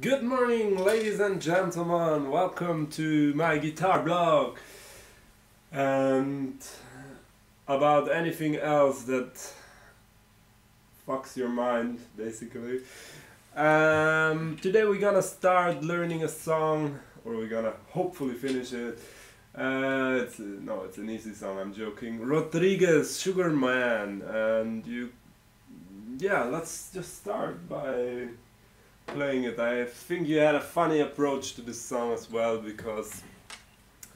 Good morning, ladies and gentlemen. Welcome to my guitar blog. And about anything else that fucks your mind, basically. Um, today we're gonna start learning a song, or we're gonna hopefully finish it. Uh, it's no, it's an easy song. I'm joking. Rodriguez, Sugar Man, and you. Yeah, let's just start by playing it. I think you had a funny approach to this song as well because,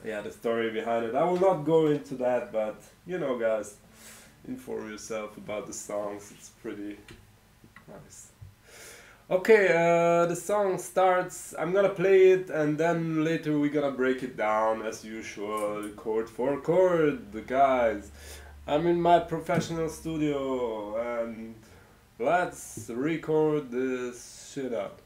yeah, the story behind it. I will not go into that, but you know, guys, inform yourself about the songs. It's pretty nice. Okay, uh, the song starts. I'm gonna play it, and then later we're gonna break it down as usual, chord for chord, guys. I'm in my professional studio, and let's record this shit up.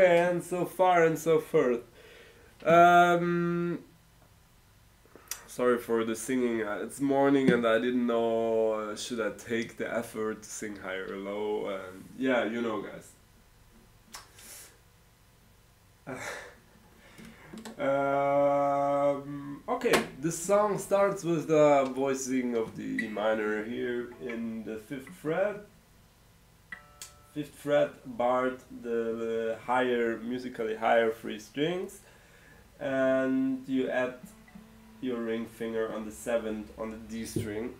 Okay, and so far and so forth. Um, sorry for the singing. Uh, it's morning and I didn't know uh, should I take the effort to sing high or low. And yeah, you know, guys. Um, okay, the song starts with the voicing of the E minor here in the fifth fret. Fifth fret barred the higher, musically higher three strings, and you add your ring finger on the seventh on the D string,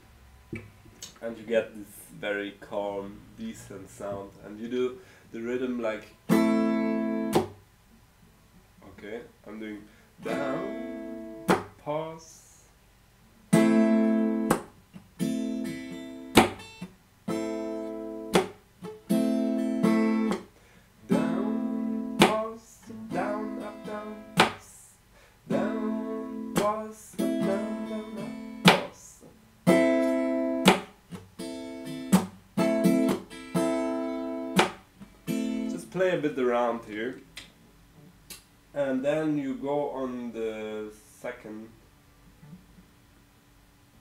and you get this very calm, decent sound. And you do the rhythm like. Okay, I'm doing down, play a bit around here. And then you go on the second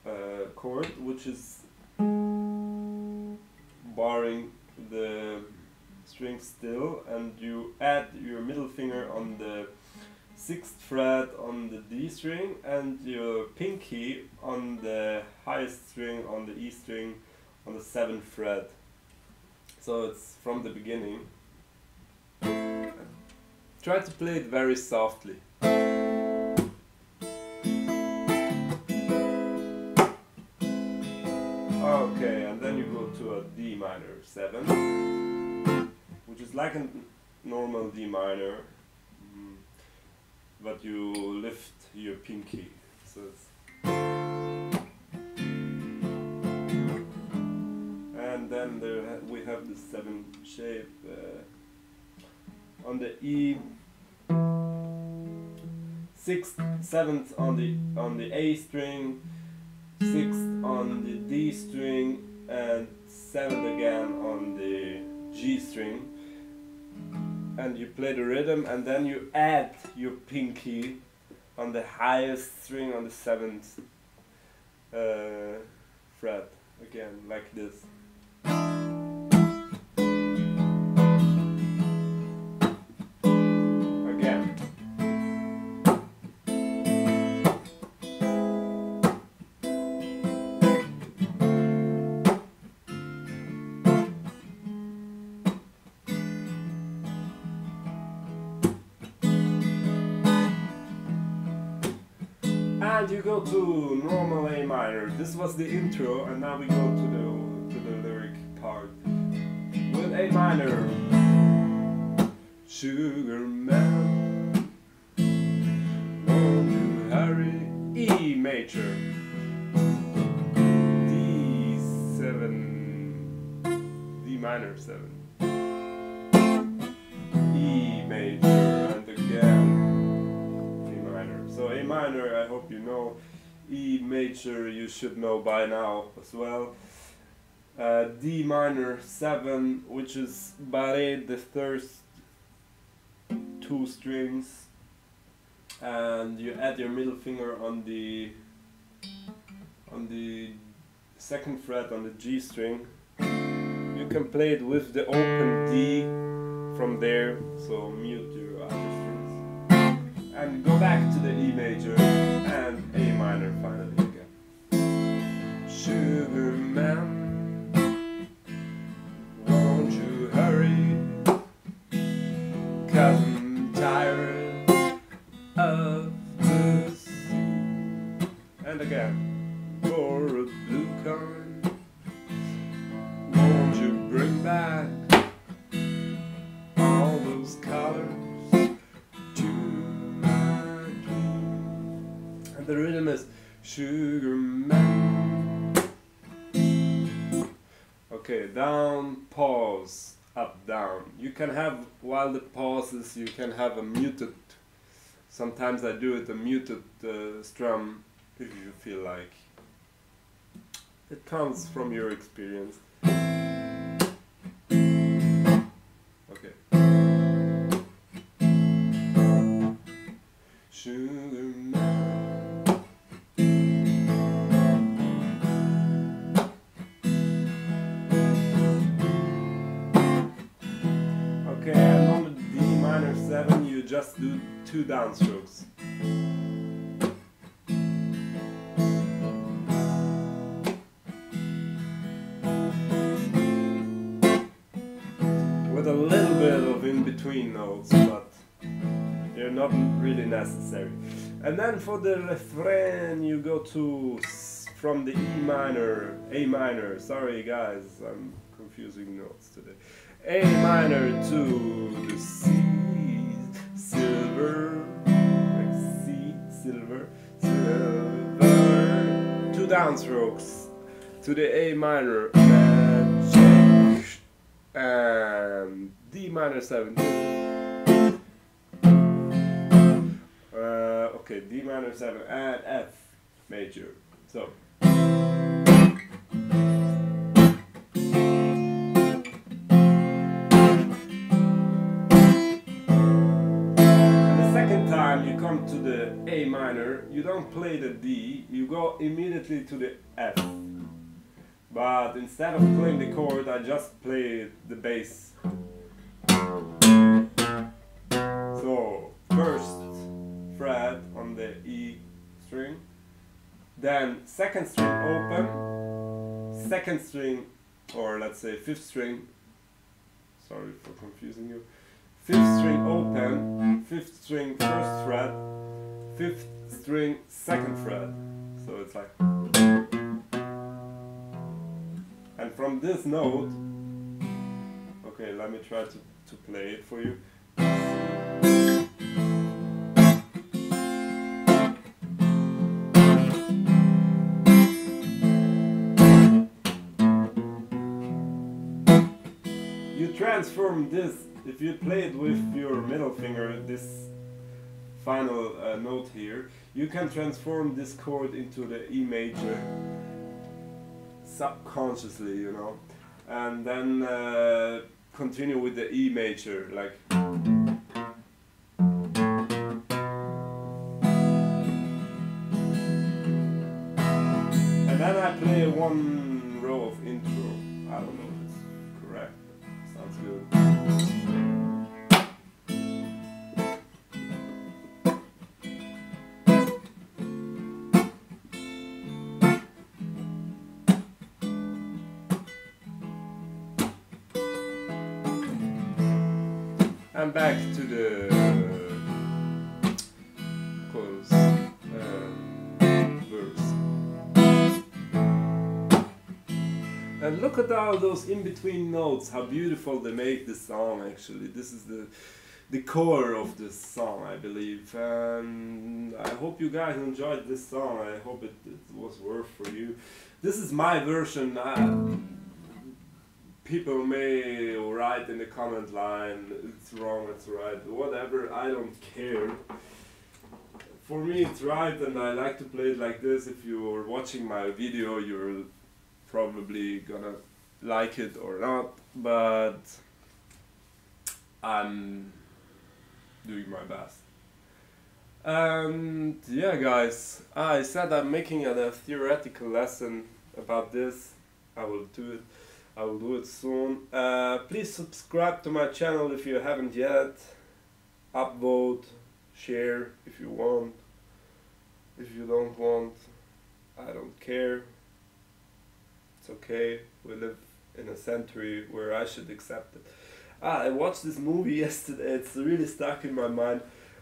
uh, chord, which is barring the string still, and you add your middle finger on the sixth fret on the D string and your pinky on the highest string on the E string on the seventh fret. So it's from the beginning. Try to play it very softly. Okay, and then you go to a D minor 7, which is like a normal D minor. Mm. but you lift your pinky. So it's and then there we have the seven shape uh, on the E sixth, seventh on the on the A string, sixth on the D string, and seventh again on the G string. And you play the rhythm, and then you add your pinky on the highest string on the seventh uh, fret again, like this. And you go to normal A minor. This was the intro, and now we go to the to the lyric part with A minor. Sugar man, won't you hurry? E major. D seven. D minor seven. E major minor, I hope you know. E major, you should know by now as well. Uh, D minor 7, which is barré the first two strings, and you add your middle finger on the on the second fret on the G string. You can play it with the open D from there, so mute your and go back to the E major and A minor finally again. Sugar man, won't you hurry? Cause I'm tired of the sea. And again, Sugar Man. Okay, down, pause, up, down. You can have, while the pauses, you can have a muted. Sometimes I do it a muted uh, strum if you feel like. It comes from your experience. Just do two downstrokes. With a little bit of in between notes, but they're not really necessary. And then for the refrain you go to from the E minor, A minor. Sorry guys, I'm confusing notes today. A minor to the C, silver, like silver, silver. Two downstrokes to the A minor, magic, and D minor seven. Uh, okay, D minor seven and F major. So. You don't play the D, you go immediately to the F. But instead of playing the chord, I just play the bass. So, first fret on the E string, then second string open, second string, or let's say fifth string, sorry for confusing you, fifth string open, fifth string first fret, fifth string second fret. So it's like. And from this note, okay, let me try to, to play it for you. You transform this, if you play it with your middle finger, this final uh, note here, you can transform this chord into the E major subconsciously, you know, and then uh, continue with the E major, like. And then I play one row of intro. And back to the chorus verse. Uh, and look at all those in between notes, how beautiful they make the song actually. This is the the core of this song, I believe. And I hope you guys enjoyed this song. I hope it, it was worth for you. This is my version. I, people may write in the comment line, it's wrong, it's right, whatever, I don't care. For me it's right and I like to play it like this. If you're watching my video you're probably gonna like it or not, but I'm doing my best. And yeah guys, I said I'm making a theoretical lesson about this. I will do it. I will do it soon. Uh, please subscribe to my channel if you haven't yet. Upvote, share if you want. If you don't want, I don't care. It's okay. We live in a century where I should accept it. Ah, I watched this movie yesterday. It's really stuck in my mind.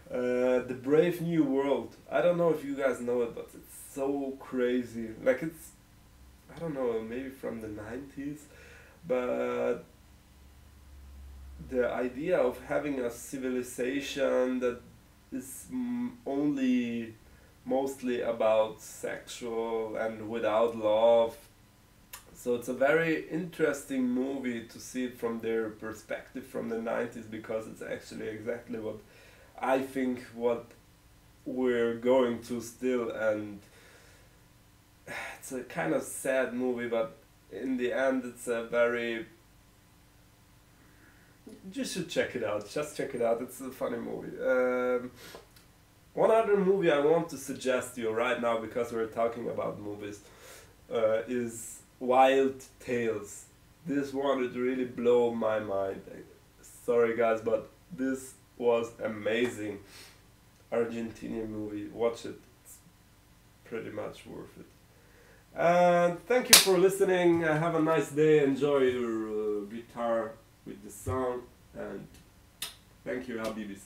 Uh, the Brave New World. I don't know if you guys know it, but it's so crazy. Like it's, I don't know, maybe from the nineties but the idea of having a civilization that is only mostly about sexual and without love. So it's a very interesting movie to see it from their perspective from the 90s because it's actually exactly what i think what we're going to still and it's a kind of sad movie but in the end it's a very you should check it out just check it out it's a funny movie. Um, one other movie i want to suggest you right now because we're talking about movies uh, is wild tales. This one would really blow my mind. Sorry guys but this was amazing. Argentinian movie watch it it's pretty much worth it and thank you for listening. Uh, have a nice day. Enjoy your uh, guitar with the song. And thank you, Habibis.